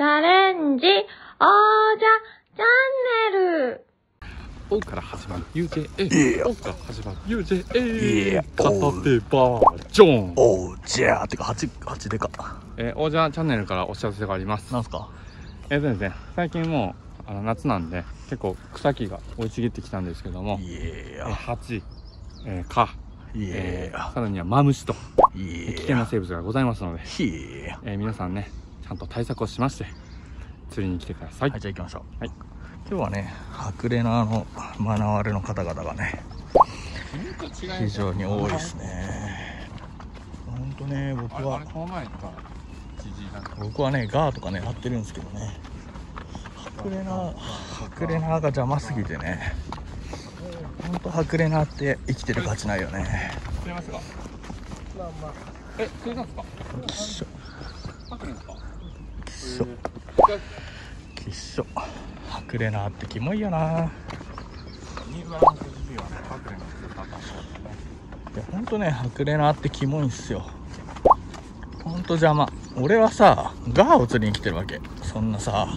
チャレンジ、王者チャンネル。おから始まる。UJA。おから始まる。UJA。片手バージョン。おうじゃあてか8、8でか。えー、王者チャンネルからお知らせがあります。なんすか？えーとですね、最近もう、あの、夏なんで、結構草木が生い茂ってきたんですけども、いえー、や蜂、えー、蚊、いえー、やさらにはマムシと、い危険な生物がございますので、ひええー、皆さんね、ちゃんと対策をしまして、釣りに来てください。はい、じゃあ行きましょう。はい。今日はね、ハレナーのマナワレの方々がね、非常に多いですね。ほんとね、僕はあれあれ、この前から、じじいなんか僕はね、ガーとか狙ってるんですけどね、ハクレナー、ハクレナーが邪魔すぎてね、ほんとハクレナーって生きてる価値ないよね。釣れますかえ、釣れたんですか？きっしょ、パクるんですか？しょ、きっしょ。ハクレナーってキモいよな。新潟のじじいはね、パクるんですよ、多分いやほんとねハクレナーってキモいんすよ。ほんと邪魔。俺はさガーを釣りに来てるわけ。そんなさ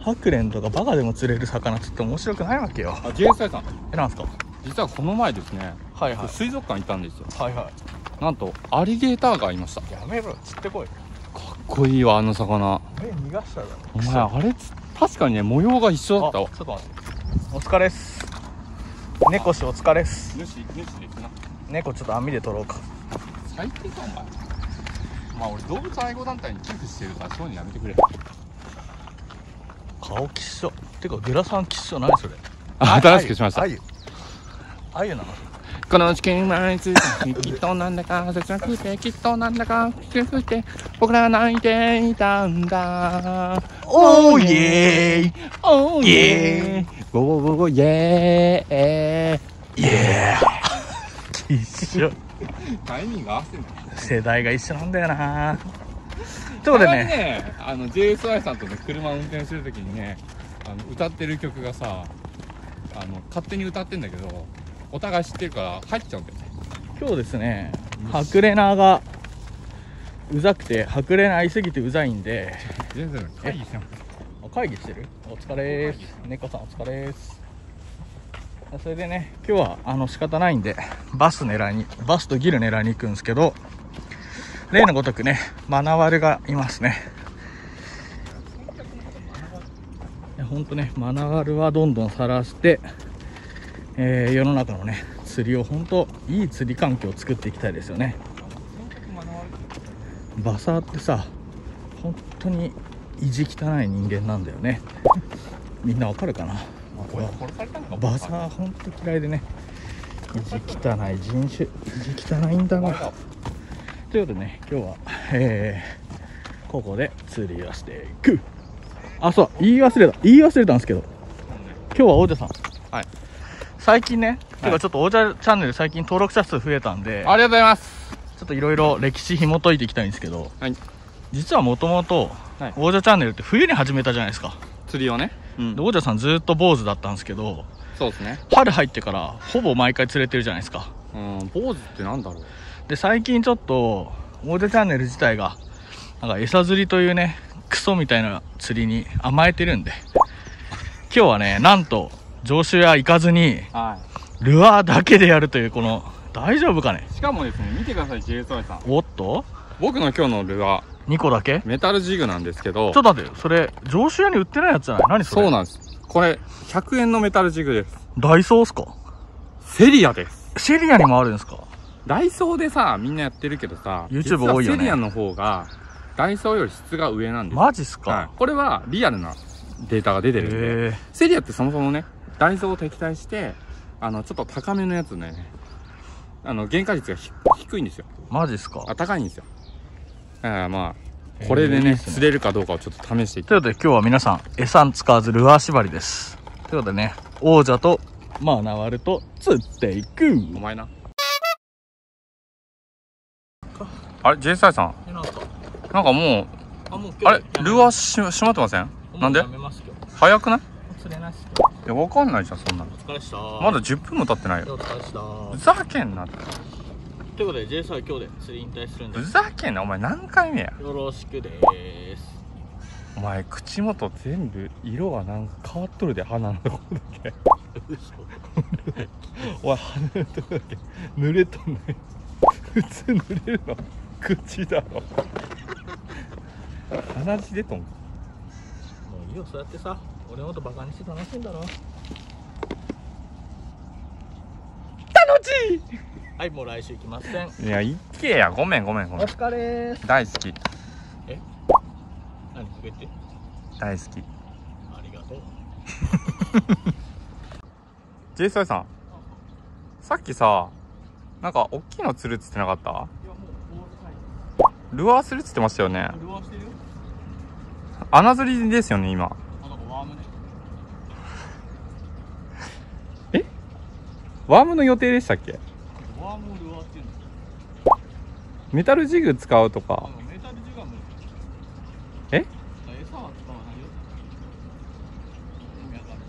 ハクレンとかバカでも釣れる魚釣って面白くないわけよ。あ、JSI さん、えなんすか？実はこの前ですね、はいはい。水族館行ったんですよ。はいはなんと、アリゲーターがいました。やめろ釣ってこい。っこいいわ、あの魚。目逃がしただろ。お前、あれつ、確かにね、模様が一緒だったわ。あちょ。っと待って。お疲れっす。猫しお疲れっす。主、主ですな。猫ちょっと網で取ろうか。最低か、お前。まあ、俺、動物愛護団体に寄付してるから、そういうのやめてくれ。顔きっしょ。てかゲラさんきっしょ。何それ。あ 新しくしました。あゆあゆなの？この地球はいつきっとなんだか切なくてきっとなんだかきつくて僕らは泣いていたんだ。おーイエー。イおーイエー。おーイエー。イエー。イ一緒タイミング合わせんの世代が一緒なんだよな。ということでね。ねあの JSY さんとね車運転するときにねあの歌ってる曲がさあの勝手に歌ってんだけどお互い知ってるから入っちゃうんだよね。今日ですね。ハクレナーがうざくてハクレナーいすぎてうざいんで。全然会議してますあ会議してる？お疲れーす。猫さんお疲れーす。それでね今日はあの仕方ないんでバス狙いにバスとギル狙いに行くんですけど例のごとくねマナワルがいますね。いやほんとねマナワルはどんどん晒して、えー世の中のね釣りを本当いい釣り環境を作っていきたいですよね。バサーってさ本当に意地汚い人間なんだよね。みんなわかるかな？バサー本当嫌いでね意地汚い人種意地汚いんだわということでね今日はえー、ここで釣りをしていく。あそう言い忘れた。言い忘れたんですけど今日は王者さん。はい最近ね、てはいかちょっと王者チャンネル最近登録者数増えたんでありがとうございます。ちょっといろいろ歴史紐解いていきたいんですけど、はい。実はもともとはい。王者チャンネルって冬に始めたじゃないですか、釣りをね。うん。で王者さんずっと坊主だったんですけどそうですね。春入ってからほぼ毎回釣れてるじゃないですか。うん坊主ってなんだろう。で最近ちょっと王者チャンネル自体がなんか餌釣りというねクソみたいな釣りに甘えてるんで今日はねなんと常習屋行かずにはルアーだけでやるというこの大丈夫かね？いやしかもですね見てください JSY さん。おっと？僕の今日のルアー。2個だけ？メタルジグなんですけど。ちょっと待ってよ。それ上州屋に売ってないやつじゃない？何それ？そうなんです。これ100円のメタルジグです。ダイソーっすか？セリアです。セリアにもあるんですか？ダイソーでさみんなやってるけどさ YouTube 多いよね。セリアの方がダイソーより質が上なんですマジっすはい。か、これはリアルなデータが出てるんで。セリアってそもそもねダイソーを敵対してあのちょっと高めのやつね。あの原価率がひ低いんですよ。マジっすか？あ高いんですよ。だからまあこれでねへえいいっすね。釣れるかどうかをちょっと試していきということで今日は皆さん餌使わずルアー縛りです。ということでね王者とまあナワルと釣っていく。お前な。あれ J サイさん？えなんすかもうあもうあれルアーし閉まってません？なんで？やめます今日。早くない？釣れないっすいやわかんないじゃんそんなの。お疲れっした。まだ10分も経ってないよ。お疲れっした。ふざけんなって。ということで J さん今日で釣り引退するんで。ふざけんなお前何回目や？よろしくです。お前口元全部色がなんか変わっとるで鼻のとこだけ。おい鼻のとこだけ。濡れとんね普通濡れるの。口だろ。鼻血出とんか。もういいよそうやってさ俺のことバカにして楽しいんだろ？楽しはいもう来週行きません。いいや行けや。ごめんごめんごめん。お疲れ大好き。何続けて？大好き。ありがとう。J ソイさん。さっきさなんか大きいの釣るっつってなかった？ルアーするっつってましたよね。ア穴釣りですよね今あなんかワームねワームの予定でしたっけ？ワームをルアーっていうのメタルジグ使うとか。メタルジガムえ？餌は使わないよ意味わかる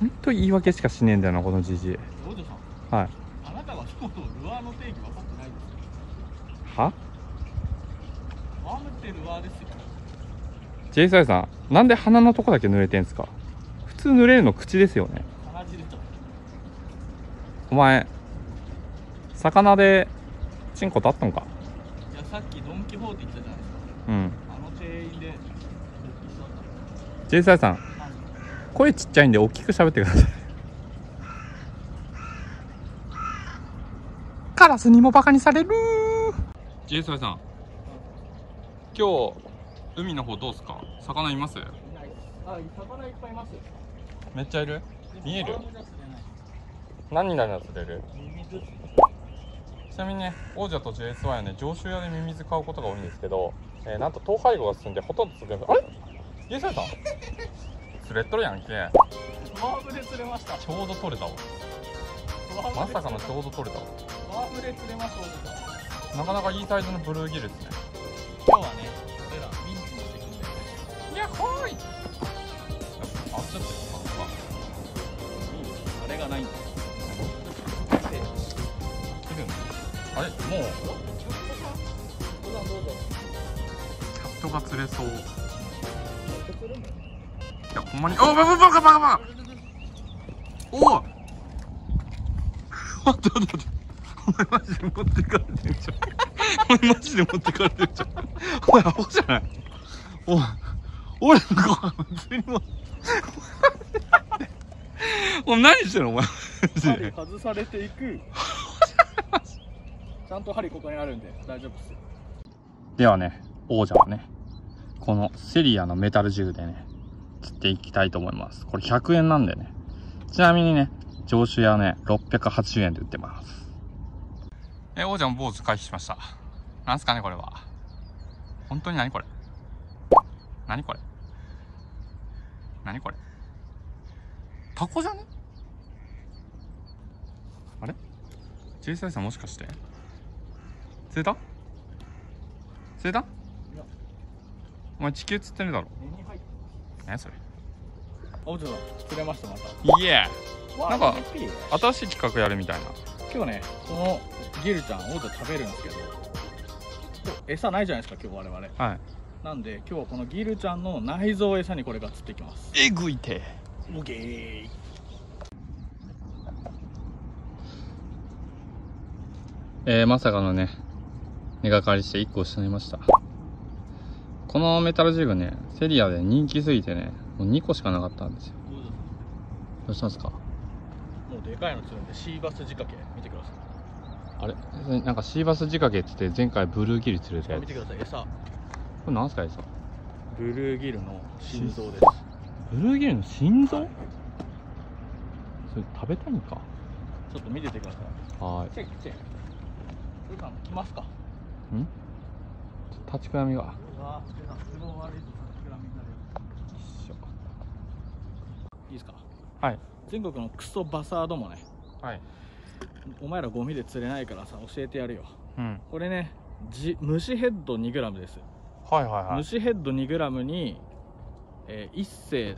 ほんと言い訳しかしねえんだよなこのじじい。王女さんはい。あなたは？そもそもルアーの定義分かってないですはワームってルアーですよ J ソイさんなんで鼻のとこだけ濡れてんすか？普通濡れるの口ですよね。お前魚でチンコ立ったんか？いやさっきドン・キホーテ言ってたじゃないですか。うん。あの店員で勃起しちゃった J ソイさん声ちっちゃいんで大きく喋ってください。カラスにもバカにされる。J ソイさん。今日海の方どうすか？魚います？いないあ魚いっぱいいます。めっちゃいる？見える？何になるの釣れる？ミミズ。ちなみにね王者と JSY はね上州屋でミミズ買うことが多いんですけど、えーなんと統廃合が進んでほとんど釣れないあれ？JSY さん？釣れっとるやんけ。ワームで釣れました。ちょうど取れたわ。まさかのちょうど取れたわ。ワームで釣れましたなかなかいいサイズのブルーギルですね。今日はね俺らミンチにしてくんだよねやっほーいあっちゃってるあれがないんだあれもう。キャットが釣れそう。いやほんまに。おバカバカバカバカおお。待って待って待って。お前マジで持ってかれてんじゃん。お前マジで持ってかれてんじゃん。お前アホじゃないおい俺のご飯普通にもお前何してんのお前マジで外されていくちゃんと針ここにあるんで大丈夫ですではね王者はねこのセリアのメタル銃でね釣っていきたいと思います。これ100円なんでね。ちなみにね上州屋ね680円で売ってます。え王者も坊主回避しました。なんすかねこれは。本当に何これ。何これ。何これ。タコじゃね？あれ ?J サイさんもしかして？釣れた？釣れた？お前地球釣ってるだろ。何それ？おじさん釣れましたまた。いえ。なんか新しい企画やるみたいな。今日ねこのギルちゃん王女食べるんですけど餌ないじゃないですか今日我々。はい。なんで今日はこのギルちゃんの内臓を餌にこれが釣っていきます。えぐいて。オッケー。えー、まさかのね根がかりして1個失いました。このメタルジグねセリアで人気すぎてねもう2個しかなかったんですよ。どうしたんですか？もうでかいの釣るんでシーバス仕掛け見てくださあれ？なんかシーバス仕掛けっつって前回ブルーギル釣れたやつ。い見てください餌。これなんすか餌？ブルーギルの心臓です。ブルーギルの心臓、はいそれ食べたいんか？ちょっと見ててください。はチェックチェック。来ますか？ん？立ちくらみが。いいいですか？はい。全国のクソバサードもねはい。お前らゴミで釣れないからさ教えてやるよ。うん。これねじ虫ヘッド 2g です、はいはいはい。虫ヘッド 2g に、えー、一世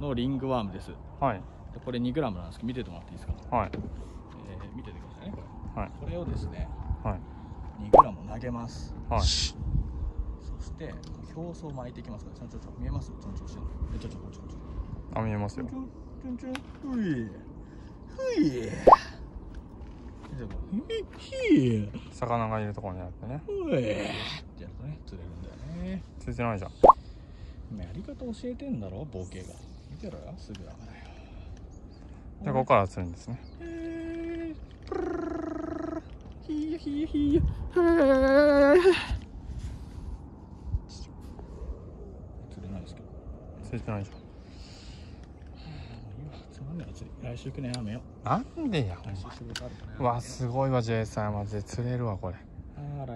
のリングワームです。はい。でこれ 2g なんですけど見ててもらっていいですか、はい。えー見ててくださいね。これはい。これをですねはい 2g 投げます。はい。そして表層巻いていきますからちょちょちょ見えます？ちょちょちょちょちょちょちょ。あ見えますよ。ちょんちょふいふい魚がいるところにあってね。ふいってやるとね釣れるんだよね。ついてないじゃん。今やり方教えてんだろボケが。見てろよすぐだからよ。でここから釣るんですね。へー。プルルルルルルひやひやひやへー釣れないですけど。ついてないじ今つまんないやつ。来週行くね。やめよなんでやう来週仕事あるからう。わすごいわ J さん。マジで釣れるわこれ。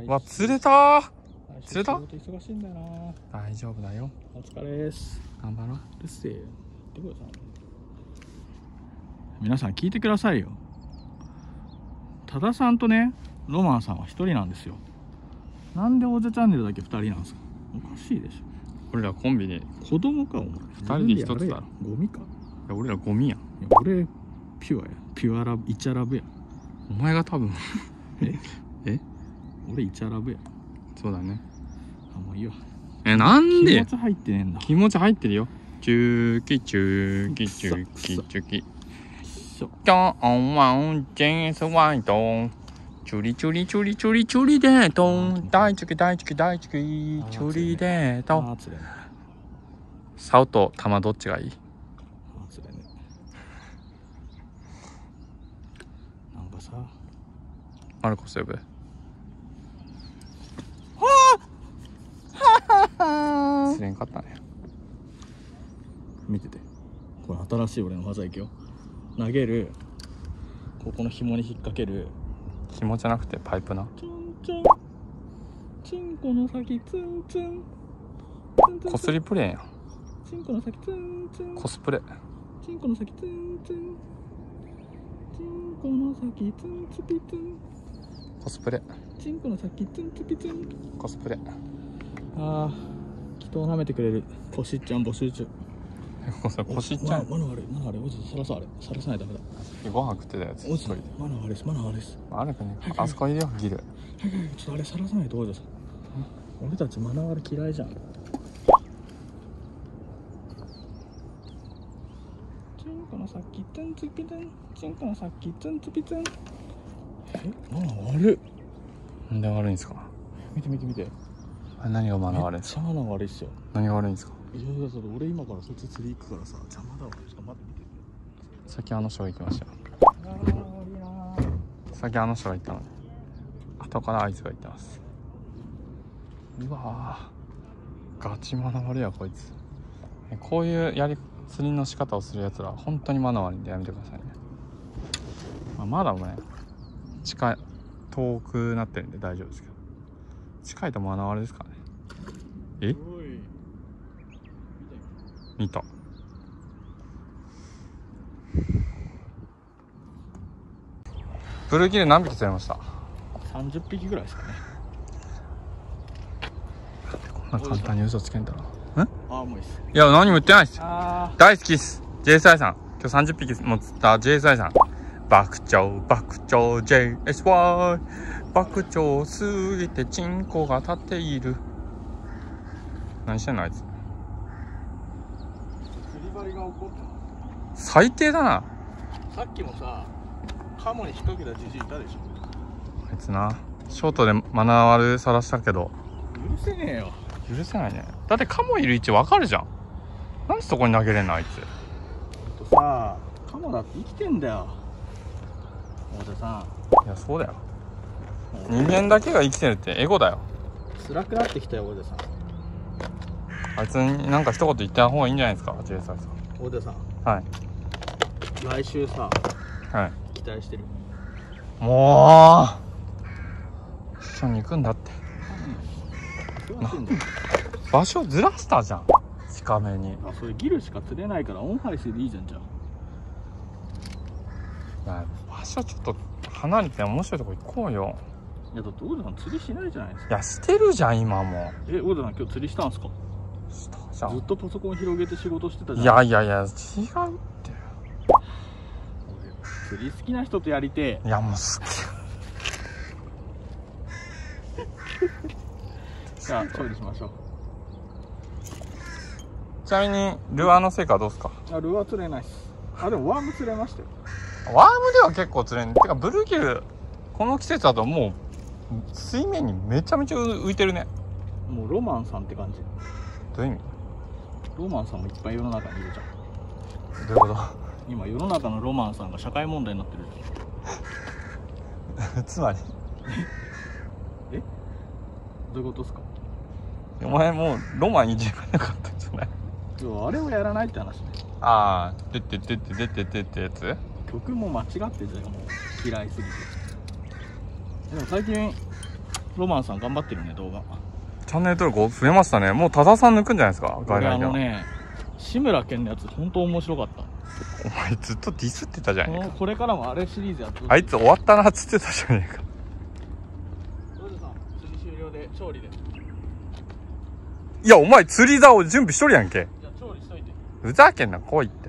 わ釣れた釣れた？忙しいんだよな。大丈夫だよ。お疲れです。頑張ろう。皆さん聞いてくださいよ多田さんとねロマンさんは一人なんですよ。なんで王者チャンネルだけ二人なんですか？おかしいでし俺らコンビでいょ子供かお前。人で一つだろ。ゴミか？や俺らゴミやん。いや俺ピュアや。ピュアラブイチャラブや。お前が多分。え？え？俺イチャラブや。そうだね。あもういいわ。えなんで？気持ち入ってねえんだ。気持ち入ってるよ。チューキチューキチューキチューキしょ今日は JSY とチュリチュリチュリチュリチュリデート大チュキ大チュキ大チュキ。チュリデーあト竿と玉どっちがいい？なんかさ。マルコス呼ぶ？釣れん。かったね。見てて。これ新しい俺の技いくよ投げるここの紐に引っ掛ける。紐じゃなくてパイプな？チョンチョン。チンコの先ツンツン。こすりプレイやん。チンコの先ツンツン。コスプレ。チンコの先ツンツン。チンコの先ツンツピツン。コスプレ。チンコの先ツンツピツン。コスプレ。あー人を舐めてくれる。コシっちゃん募集中こそこしっちゃんマナ悪いマナ悪いおじさんさらさあれさらさないとダメだ。ご飯食ってたやつおじマナ悪いで。すマナ悪いです。あるかね。あそこいるよギル。ちょっとあれさらさないとおじさん俺たちマナ悪い嫌いじゃん。チンコの先ツンツピツンチンコの先ツンツピツンえマナ悪いなんで悪いんですか？見て見て見て。あれ何がマナ悪いんですか？マナ悪いっすよ。何が悪いんですか？いやいやそれ俺今からそっち釣り行くからさ邪魔だわ。ちょっと待って。見て先あの人が行きましたよ。先あの人が行ったの。に後からあいつが行ってます。うわー。ガチマナ悪いわこいつ。こういうやり釣りの仕方をするやつら本当にマナ悪いんでやめてくださいね、まあ、まだね近い遠くなってるんで大丈夫ですけど。近いとマナ悪いですからね。え？見た。ブルーギル何匹釣れました？30匹ぐらいですかね。こんな簡単に嘘つけんだろんああもういいっす。いや何も言ってないっす。大好きっす。JSI さん。今日30匹も釣った JSI さん。爆鳥爆鳥 JSY 爆鳥すぎてチンコが立っている。何してんのあいつ怒っ最低だな。たさっきもさカモに引っ掛けたじじいいたでしょ。あいつな。ショートでマナー悪さらしたけど。許せねえよ。許せないね。だってカモいる位置わかるじゃん。なんでそこに投げれんのあいつ。とさカモだって生きてんだよ。太田さいやそうだよ。ん人間だけが生きてるってエゴだよ。辛くなってきたよ太田さん。あいつになんか一言言った方がいいんじゃないですか JSI さん太田さん。はい。来週さはい。期待してる。もう一緒に行くんだって。場所ずらしたじゃん。近めに。いあそれギルしか釣れないからオンハイスでいいじゃんじゃあ。や場所ちょっと離れて面白いとこ行こうよ。いやだって太田さん釣りしないじゃないですか。いやしてるじゃん今も。え太田さん今日釣りしたんすか？したずっとパソコン広げて仕事してたじゃん。いやいやいや違うって。釣り好きな人とやりていやもう好きじゃあ調理しましょう。ちなみにルアーの成果はどうですか？あルアー釣れないっす。あでもワーム釣れましたよ。ワームでは結構釣れん。てかブルーギルこの季節だともう水面にめちゃめちゃ浮いてるね。もうロマンさんって感じ。どういう意ロマンさんもいっぱい世の中にいるじゃん。味どういうこ今世の中のロマンさんが社会問題になってると つまり？どういうことですか？お前もうロマンいじらなかったんじゃない？あれをやらないって話ね。ああ出て出て出て出てやつ曲も間違ってたよもう嫌いすぎてでも最近ロマンさん頑張ってるね動画チャンネル登録増えましたね。もう多田さん抜くんじゃないですか？外俺あ来の、のね志村けんのやつ本当面白かった。お前ずっとディスってたじゃんこのこれからもあれシリーズやっあいつ終わったなっつってたじゃねえか。ロジさん釣り終了で調理でいやお前釣り竿準備しとるやんけ。じゃあ調理しといて。ふざけんな来いって